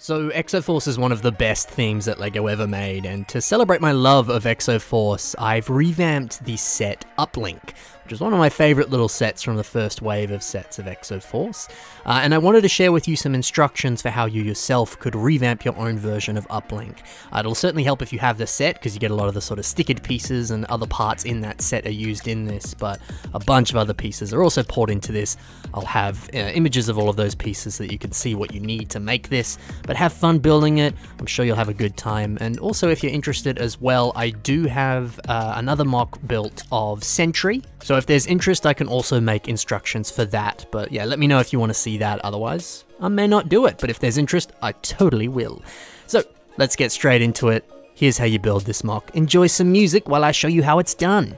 So, Exoforce is one of the best themes that LEGO ever made, and to celebrate my love of Exoforce, I've revamped the set Uplink, which is one of my favourite little sets from the first wave of sets of Exoforce. Uh, and I wanted to share with you some instructions for how you yourself could revamp your own version of Uplink. Uh, it'll certainly help if you have the set, because you get a lot of the sort of stickered pieces and other parts in that set are used in this, but a bunch of other pieces are also poured into this. I'll have uh, images of all of those pieces so that you can see what you need to make this, but have fun building it. I'm sure you'll have a good time. And also, if you're interested as well, I do have uh, another MOC built of Sentry. So if there's interest, I can also make instructions for that. But yeah, let me know if you want to see that. Otherwise, I may not do it. But if there's interest, I totally will. So let's get straight into it. Here's how you build this MOC. Enjoy some music while I show you how it's done.